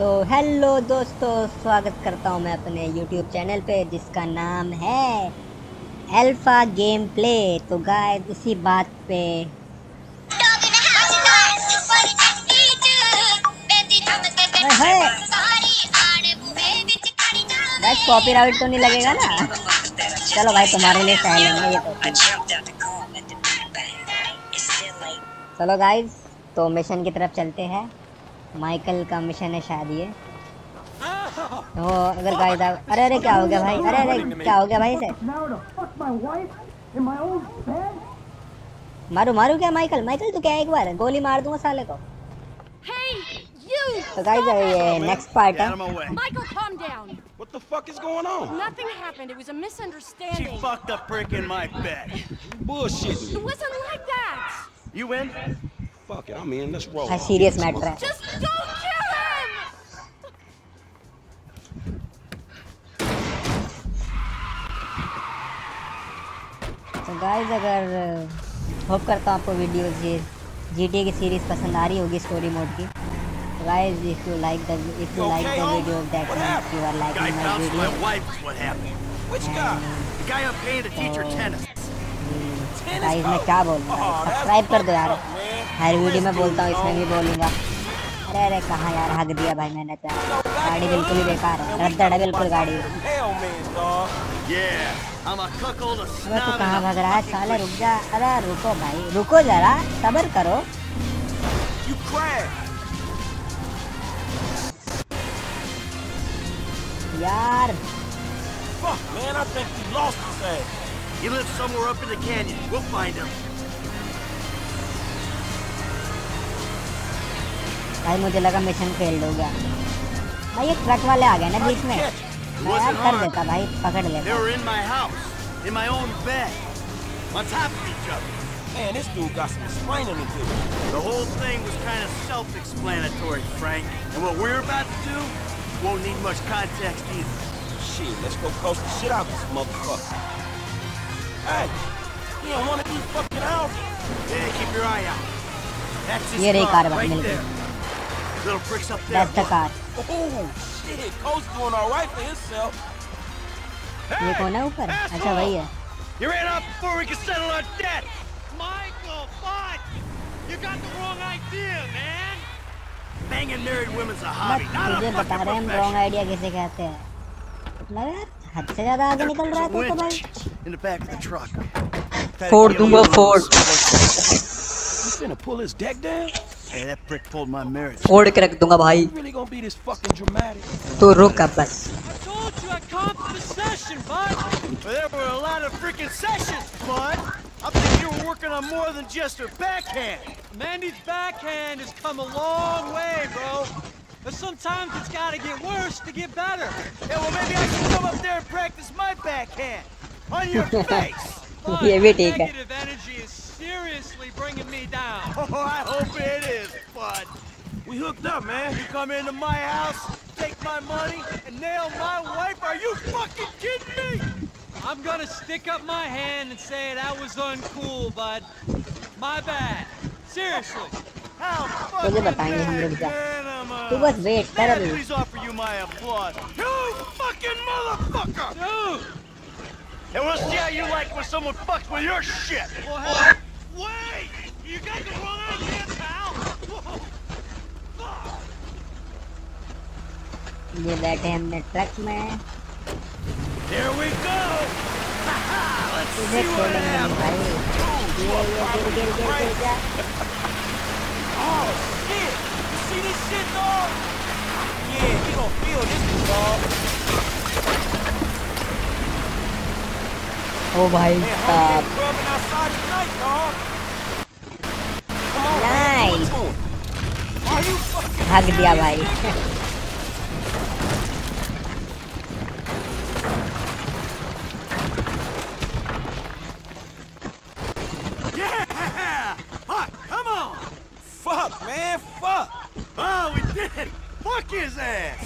तो हेलो दोस्तों, स्वागत करता हूँ मैं अपने यूट्यूब चैनल पे, जिसका नाम है अल्फ़ा गेम प्ले तो गाय इसी बात पे। गाइस कॉपीराइट तो नहीं लगेगा ना। चलो भाई, तुम्हारे लिए सह लेंगे ये तो। चलो गाइस तो मिशन की तरफ़ चलते हैं। माइकल का मिशन है शायद ये तो अगर गाइस अरे अरे क्या हो गया भाई अरे अरे क्या हो गया भाई से मारू मारू क्या माइकल माइकल तू क्या एक बार गोली मार दूँगा साले को तो गाइस ये नेक्स्ट पार्ट है. Michael, calm down. What the fuck is going on? Nothing happened. It was a misunderstanding She fucked up brick in my bed. It wasn't like that. You in? Fuck it, I'm in. Let's roll. हाँ serious matter है Just don't kill him! तो guys अगर hope करता हूँ आपको videos ये GTA की series पसंद आ रही होगी स्टोरी मोड की guys if you like the if you like the video that means you are Guy liking my bounced my video wife is what happened. Which guy? The guy I'm paying to teach her tennis. Guys मैं क्या बोलूँ subscribe कर दो यार हर video में बोलता हूँ इसमें भी बोलूँगा अरे अरे कहाँ यार हक दिया भाई मैंने तो। गाड़ी बिल्कुल ही बेकार है रद्दड़ है बिल्कुल गाड़ी अबे तू. कहाँ भाग रहा है साले रुक जा अरे रुको भाई रुको जरा सब्र करो. यार Fuck, man, I think we lost his ass. He lives somewhere up in the canyon. We'll find him. भाई मुझे लगा मिशन फेल्ड हो गया भाई ये ट्रक वाले आ गए ना बीच में मैं यार कर देता भाई पकड़ लेता were in my house, in my own bed, on top of each. Man, this dude got some explaining to do. The whole thing was kind of self-explanatory, Frank. And what we're about to do won't need much context either. Shit, let's go coast the shit out this motherfucker. Hey, he in one of these fucking houses. Yeah, keep your eye out. That's his car right there. Little bricks up there. That's the car Oh, shit, Coast doing all right for himself. ये कौन है ऊपर अच्छा वही है You ran off before we could settle our debt. Michael, what? You got the wrong idea, man. Banging married women's a but hobby, not तुझे a बता fucking रहे हैं हम रॉन्ग profession. आइडिया किसे कहते हैं मतलब यार हद से ज्यादा आगे निकल रहा है तू तो भाई in the back of the truck. फोड़ दूंगा फोड़ You finna pull his deck down? Hey, that brick pulled my marriage. फोड़ के रख दूंगा भाई You really gonna be this fucking dramatic? तो रुक अब बस I told you I comped the session, bud. Well, there were a lot of freaking sessions, bud. I think you were working on more than just her backhand. Mandy's backhand has come a long way, bro. But sometimes it's gotta get worse to get better. Yeah, well, maybe I should come up there and practice my backhand on your face. Bud, ये भी the ठीक है negative energy is seriously bringing me down. Oh, I hope it is, bud. We hooked up, man. You come into my house, take my money, and nail my wife? Are you fucking kidding me? I'm gonna stick up my hand and say that was uncool, bud. My bad. Seriously. How fucking bad can a... Uh, was great, man, please offer you my applause. You fucking motherfucker! Dude! And we'll see how you like when someone fucks with your shit! Well, wait! You got the wrong idea! ये बैठे हमने truck में। तुझे ओ भाई भाग दिया भाई। man, fuck. Oh, we did it! Fuck his ass!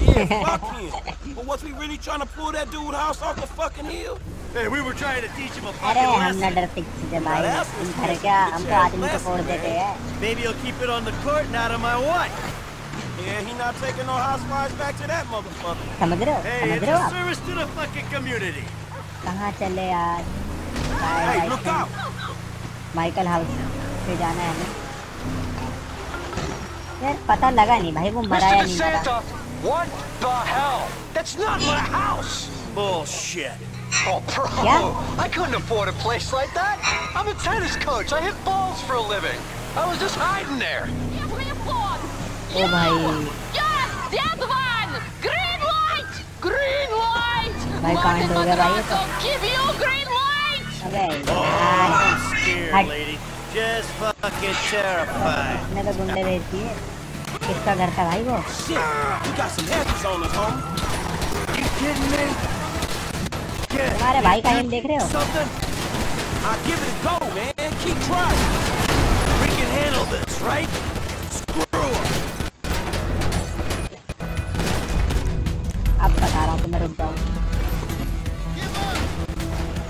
Yeah, fuck him. But was we really trying to pull that dude house off the fucking hill? Hey, we were trying to teach him a अरे fucking हम ना lesson. डरते किसी से भाई हम घर क्या हम तो आदमी को फोड़ देते हैं Maybe he'll keep it on the court and out of my wife. Yeah, he not taking no housewives back to that motherfucker. समझ रहे हो Hey, समझ it's रहे हो a आप service to the fucking community. कहाँ चले यार bye Hey, bye look out! Michael house पे जाना है हमें यार पता लगा नहीं भाई वो मरा या Mr. नहीं मरा DeSanta, what the hell? That's not my house! Bullshit. Oh, bro, Yeah? I couldn't afford a place like that. I'm a tennis coach. I hit balls for a living. I was just hiding there. ओ भाई Yes, that one! Green light! Green light! भाई कांड हो गया भाई ये तो Give you green light! अबे Oh, यार I'm scared, Hut. lady. Just fucking terrified. इसने तो गुंडे भेज दिए किसका घर था भाई वो Shit, we got some heavies on us, homie. You kidding me? Get तुम्हारे भाई का एम देख रहे हो something? I'll give it a go, man. Keep trying. We can handle this, right? Screw 'em. अब बता रहा हूँ तुम्हें रुक जाओ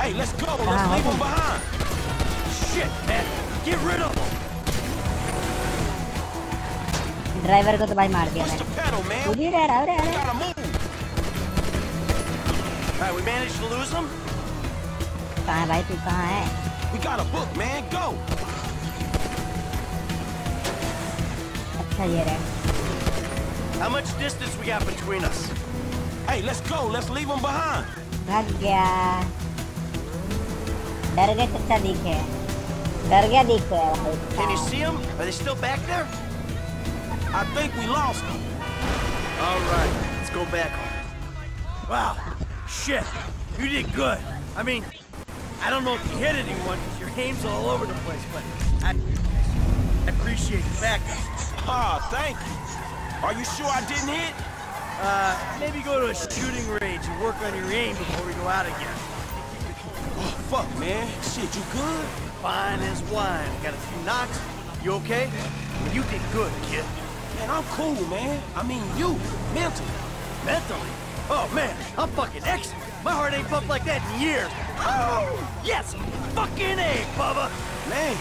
Hey, let's go. Ah, Let's leave okay. them behind. Shit, man. Get rid of them. Driver को तो भाई मार दिया Push the मैंने pedal, man. खुद ही रह रहा अरे We अरे gotta move. All right, we managed to lose them? कहाँ है भाई तू कहाँ है We got a book, man. Go. अच्छा ये रहे How much distance we got between us? Hey, let's go. Let's leave them behind. भाग गया डर गए चच्चा दिखे Get Can you see them? Are they still back there? I think we lost them. All right, let's go back home. Wow, shit, you did good. I mean, I don't know if you hit anyone, your aim's all over the place, but I, I appreciate the backup. Ah, oh, thank you. Are you sure I didn't hit? Uh, maybe go to a shooting range and work on your aim before we go out again. Oh, fuck, man. Shit, you good? fine as wine. Got a few knocks. You okay? Well, you did good, kid. Man, I'm cool, man. I mean you, mentally. Mentally? Oh, man, I'm fucking excellent. My heart ain't pumped like that in years. Oh, yes, fucking A, Bubba. Man,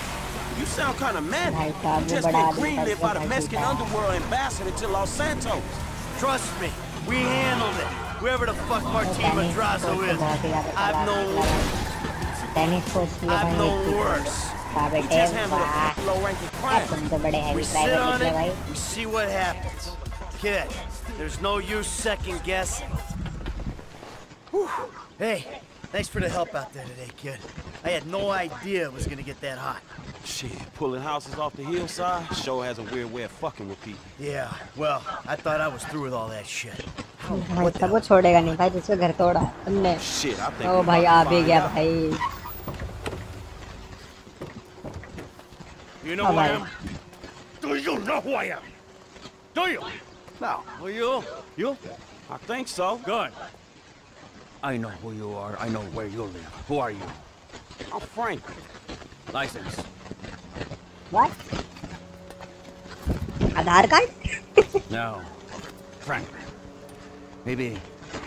you sound kind of mad. You just been greenlit by the Mexican underworld ambassador to Los Santos. Trust me, we handled it. Whoever the fuck Martín Madrazo is, I've known... मतलब tennis coach की I've भाई known एक worse. वाह We बेटे just handled वाह a low-ranking अब crime. तुम तो बड़े heavy We sit driver on निकले भाई it, we see what happens. Kid, there's no use second guessing. Whew. Hey, thanks for the help out there today, kid. I had no idea it was gonna get that hot. Shit, pulling houses off the hillside sure has a weird way of fucking with people. Yeah, well, I thought I was through with all that shit. भाई सब वो छोड़ेगा नहीं भाई जिसको घर तोड़ा तुमने Shit, I think O we भाई about आ to भी find गया out. भाई You know who. I am? Do you know who I am? Do you? No. Who you? You? I think so. Good. I know who you are. I know where you live. Who are you? I'm Frank. License. What? Aadhaar card? no. Frank. Maybe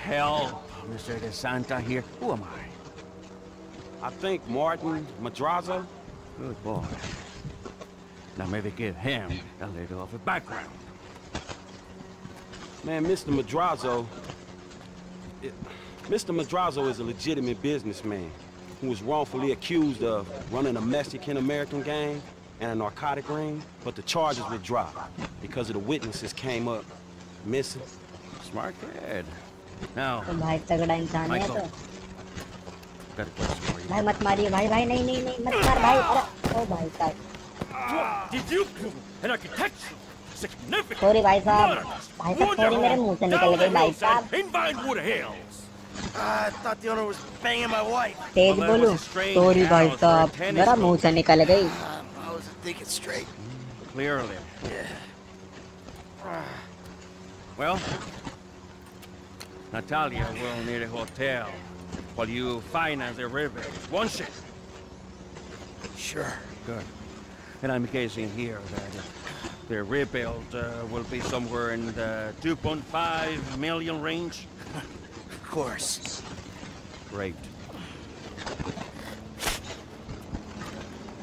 hell, Mr. DeSanta here. Who am I? I think Martin Madrazo. Good boy. Now maybe give him a little of a background. Man, Mr. Madrazo. it- Mr. Madrazo is a legitimate businessman who was wrongfully accused of running a Mexican-American gang and a narcotic ring, but the charges were dropped because of the witnesses came up missing. Smart kid. Now, तो भाई तगड़ा इंसान है तो Michael. got a question for you. भाई मत मारिए भाई भाई नहीं नहीं नहीं मत मार भाई अरे ओ भाई साहब Did you prove an architectural significant sorry भाई साहब murder भाई साहब सॉरी मेरे मुंह से निकल गई भाई साहब in Vinewood Hills? I thought the owner was banging my wife. Tej Well, that बोलूं was a strange सॉरी भाई house for a साहब tennis मेरा court. मुंह से निकल गई I wasn't thinking straight. Clearly. Yeah. Well, Natalia will need a hotel while you finance the rebuild. One shit. Sure. Good. And I'm guessing here that the rebuild uh, will be somewhere in the 2.5 million range. of course. Great.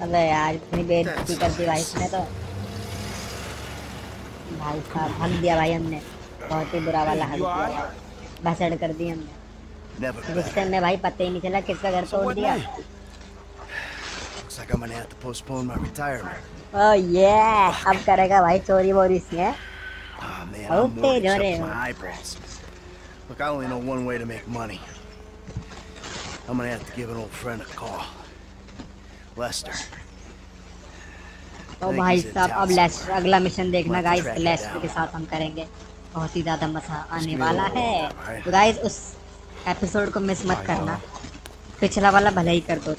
अबे यार इतनी बेइज्जती कर दी भाई इसने तो भाई साहब हक दिया भाई हमने बहुत ही बुरा वाला हक You दिया alright? भाई। भसड़ कर दी हमने Never better. गुस्से में भाई पता ही नहीं चला किसका घर So तोड़ what दिया now? Looks like I'm gonna have to postpone my retirement. ओ ये अब करेगा भाई चोरी वोरी से हैं? Oh man, Oh, I'm hey, up my eyeballs. Look, I only know one way to make money. I'm gonna have to give an old friend a call. Lester. तो भाई साहब अब लेस्टर अगला मिशन देखना गाइस लेस्टर. के साथ हम करेंगे बहुत ही ज़्यादा मज़ा आने वाला है? तो गाइस उस एपिसोड को मिस मत करना पिछला वाला भले ही कर दो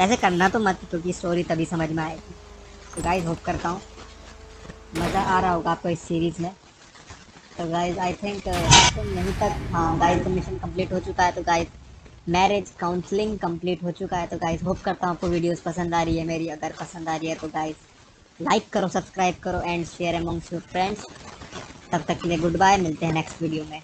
ऐसे करना तो मत, क्योंकि स्टोरी तभी समझ में आएगी। तो गाइज़ होप करता हूँ। मज़ा आ रहा होगा आपको इस सीरीज़ में। तो गाइज़ आई थिंक यहीं तक हाँ गाइज़ का मिशन कंप्लीट हो चुका है तो गाइज़ मैरिज काउंसलिंग कंप्लीट हो चुका है तो गाइज़ होप करता हूँ आपको वीडियोस पसंद आ रही है मेरी, अगर पसंद आ रही है तो गाइज़ लाइक करो सब्सक्राइब करो and share amongst your friends तब तक के लिए गुड बाय मिलते हैं नेक्स्ट वीडियो में।